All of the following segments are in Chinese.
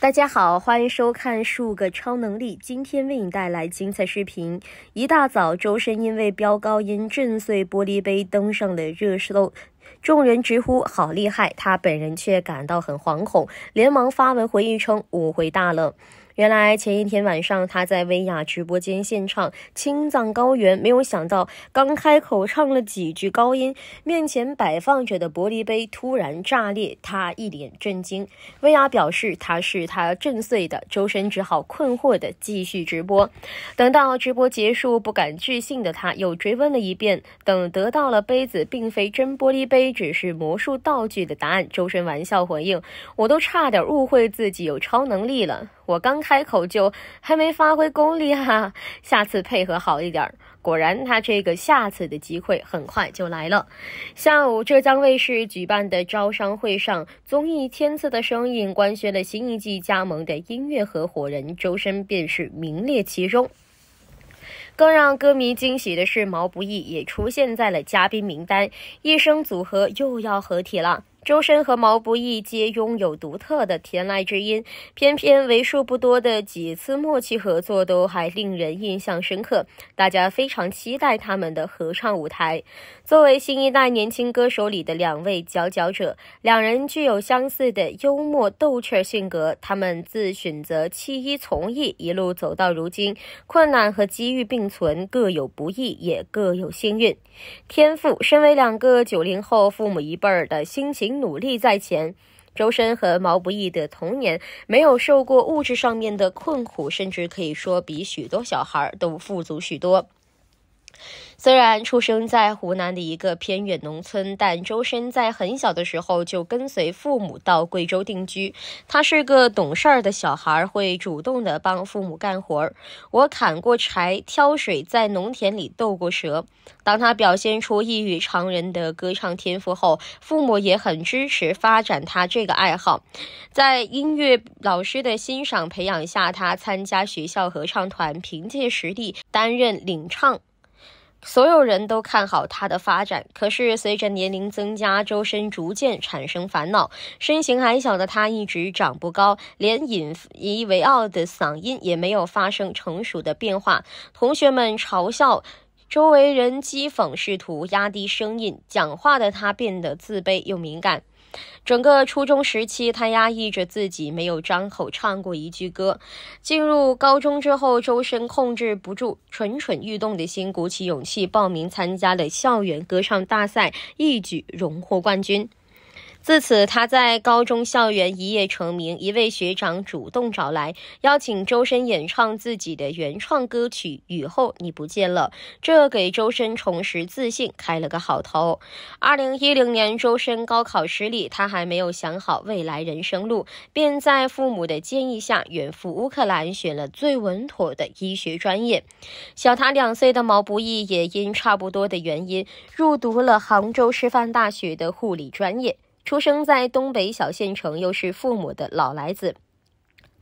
大家好，欢迎收看数个超能力。今天为你带来精彩视频。一大早，周深因为飙高音震碎玻璃杯登上了热搜，众人直呼好厉害，他本人却感到很惶恐，连忙发文回应称我回大了。原来前一天晚上，他在薇娅直播间献唱《青藏高原》，没有想到刚开口唱了几句高音，面前摆放着的玻璃杯突然炸裂，他一脸震惊。薇娅表示他是他震碎的，周深只好困惑的继续直播。等到直播结束，不敢置信的他又追问了一遍，等得到了杯子并非真玻璃杯，只是魔术道具的答案，周深玩笑回应：“我都差点误会自己有超能力了。”我刚开口就还没发挥功力哈，下次配合好一点。果然，他这个下次的机会很快就来了。下午，浙江卫视举办的招商会上，综艺《天赐的声音》官宣了新一季加盟的音乐合伙人，周深便是名列其中。更让歌迷惊喜的是，毛不易也出现在了嘉宾名单，一生组合又要合体了。周深和毛不易皆拥有独特的天籁之音，偏偏为数不多的几次默契合作都还令人印象深刻，大家非常期待他们的合唱舞台。作为新一代年轻歌手里的两位佼佼者，两人具有相似的幽默逗趣性格。他们自选择弃医从艺，一路走到如今，困难和机遇并存，各有不易，也各有幸运。天赋，身为两个九零后父母一辈儿的辛勤。努力在前，周深和毛不易的童年没有受过物质上面的困苦，甚至可以说比许多小孩都富足许多。虽然出生在湖南的一个偏远农村，但周深在很小的时候就跟随父母到贵州定居。他是个懂事儿的小孩，会主动的帮父母干活儿。我砍过柴、挑水，在农田里斗过蛇。当他表现出异于常人的歌唱天赋后，父母也很支持发展他这个爱好。在音乐老师的欣赏培养下，他参加学校合唱团，凭借实力担任领唱。所有人都看好他的发展，可是随着年龄增加，周深逐渐产生烦恼。身形矮小的他一直长不高，连引以为傲的嗓音也没有发生成熟的变化。同学们嘲笑，周围人讥讽，试图压低声音，讲话的他变得自卑又敏感。整个初中时期，他压抑着自己，没有张口唱过一句歌。进入高中之后，周深控制不住蠢蠢欲动的心，鼓起勇气报名参加了校园歌唱大赛，一举荣获冠军。自此，他在高中校园一夜成名。一位学长主动找来，邀请周深演唱自己的原创歌曲《雨后你不见了》，这给周深重拾自信开了个好头。二零一零年，周深高考失利，他还没有想好未来人生路，便在父母的建议下远赴乌克兰，选了最稳妥的医学专业。小他两岁的毛不易也因差不多的原因，入读了杭州师范大学的护理专业。出生在东北小县城，又是父母的老来子。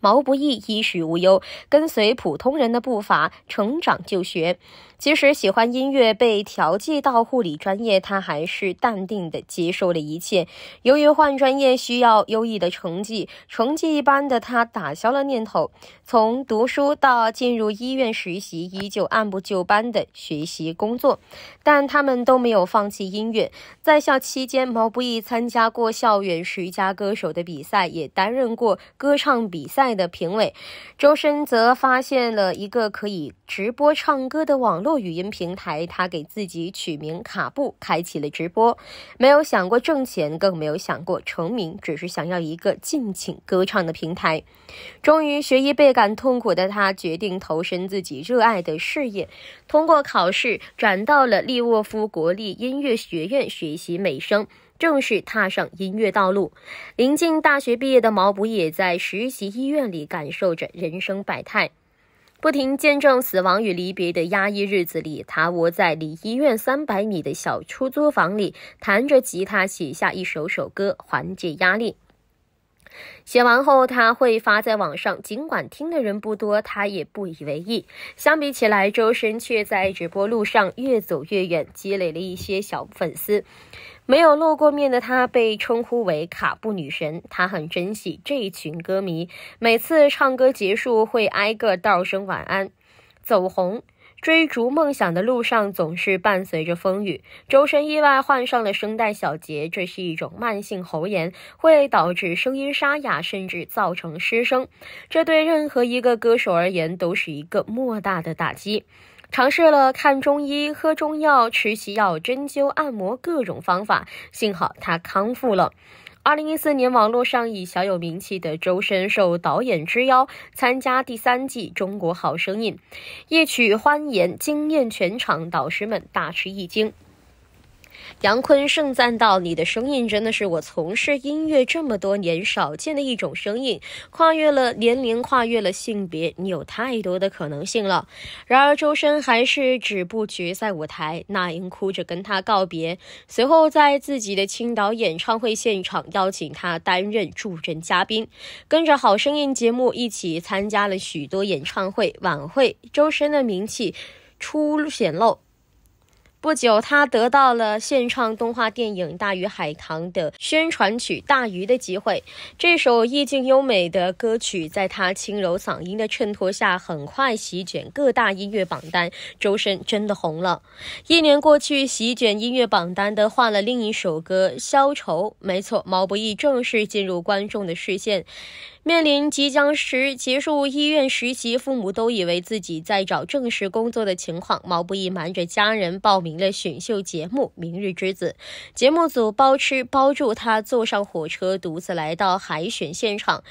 毛不易衣食无忧，跟随普通人的步伐成长就学。即使喜欢音乐，被调剂到护理专业，他还是淡定地接受了一切。由于换专业需要优异的成绩，成绩一般的他打消了念头。从读书到进入医院实习，依旧按部就班地学习工作。但他们都没有放弃音乐。在校期间，毛不易参加过校园十佳歌手的比赛，也担任过歌唱比赛。的评委周深则发现了一个可以直播唱歌的网络语音平台，他给自己取名卡布，开启了直播。没有想过挣钱，更没有想过成名，只是想要一个尽情歌唱的平台。终于，学医倍感痛苦的他决定投身自己热爱的事业，通过考试转到了利沃夫国立音乐学院学习美声。正式踏上音乐道路。临近大学毕业的毛不易也在实习医院里感受着人生百态，不停见证死亡与离别的压抑日子里，他窝在离医院三百米的小出租房里，弹着吉他，写下一首首歌，缓解压力。写完后他会发在网上，尽管听的人不多，他也不以为意。相比起来，周深却在直播路上越走越远，积累了一些小粉丝。没有露过面的他被称呼为卡布女神，他很珍惜这一群歌迷，每次唱歌结束会挨个道声晚安。走红。追逐梦想的路上总是伴随着风雨。周深意外患上了声带小结，这是一种慢性喉炎，会导致声音沙哑，甚至造成失声。这对任何一个歌手而言都是一个莫大的打击。尝试了看中医、喝中药、吃西药、针灸、按摩各种方法，幸好他康复了。二零一四年，网络上以小有名气的周深受导演之邀参加第三季《中国好声音》，一曲欢颜惊艳全场，导师们大吃一惊。杨坤盛赞道：“你的声音真的是我从事音乐这么多年少见的一种声音，跨越了年龄，跨越了性别，你有太多的可能性了。”然而，周深还是止步决赛舞台，那英哭着跟他告别。随后，在自己的青岛演唱会现场，邀请他担任助阵嘉宾，跟着《好声音》节目一起参加了许多演唱会晚会。周深的名气初显露。不久，他得到了献唱动画电影《大鱼海棠》的宣传曲《大鱼》的机会。这首意境优美的歌曲，在他轻柔嗓音的衬托下，很快席卷各大音乐榜单。周深真的红了。一年过去，席卷音乐榜单的换了另一首歌《消愁》。没错，毛不易正式进入观众的视线。面临即将时结束医院实习，父母都以为自己在找正式工作的情况，毛不易瞒着家人报名了选秀节目《明日之子》。节目组包吃包住他，坐上火车，独自来到海选现场。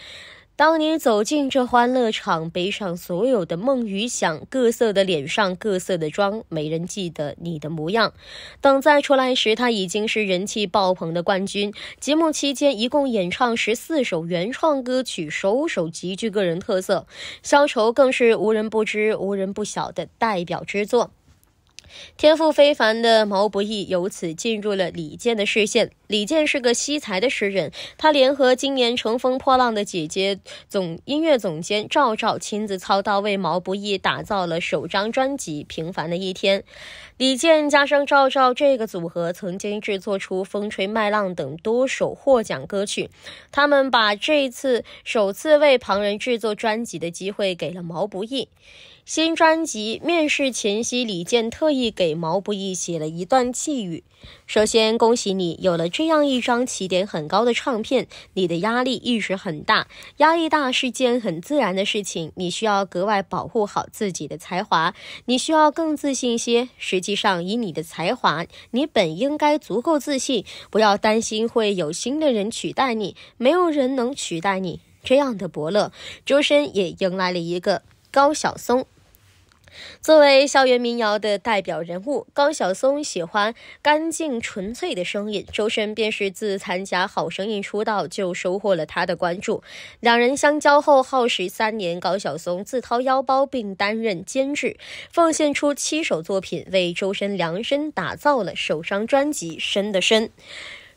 当你走进这欢乐场，背上所有的梦与想，各色的脸上各色的妆，没人记得你的模样。等再出来时，他已经是人气爆棚的冠军。节目期间，一共演唱十四首原创歌曲，首首极具个人特色，《消愁》更是无人不知、无人不晓的代表之作。天赋非凡的毛不易由此进入了李健的视线。李健是个惜才的诗人，他联合今年乘风破浪的姐姐总音乐总监赵照，亲自操刀为毛不易打造了首张专辑《平凡的一天》。李健加上赵照这个组合，曾经制作出《风吹麦浪》等多首获奖歌曲。他们把这次首次为旁人制作专辑的机会给了毛不易。新专辑面试前夕，李健特意给毛不易写了一段寄语：“首先，恭喜你有了这样一张起点很高的唱片，你的压力一直很大，压力大是件很自然的事情。你需要格外保护好自己的才华，你需要更自信些。实际上，以你的才华，你本应该足够自信，不要担心会有新的人取代你，没有人能取代你。这样的伯乐，周深也迎来了一个高晓松。”作为校园民谣的代表人物，高晓松喜欢干净纯粹的声音。周深便是自参加《好声音》出道就收获了他的关注。两人相交后耗时三年，高晓松自掏腰包并担任监制，奉献出七首作品，为周深量身打造了首张专辑《深的深》。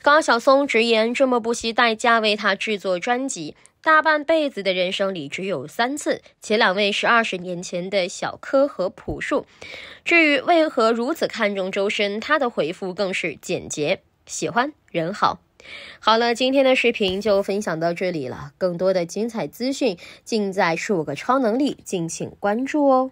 高晓松直言，这么不惜代价为他制作专辑。大半辈子的人生里只有三次，前两位是二十年前的小柯和朴树。至于为何如此看重周深，他的回复更是简洁：喜欢人好。好了，今天的视频就分享到这里了，更多的精彩资讯尽在数个超能力，敬请关注哦。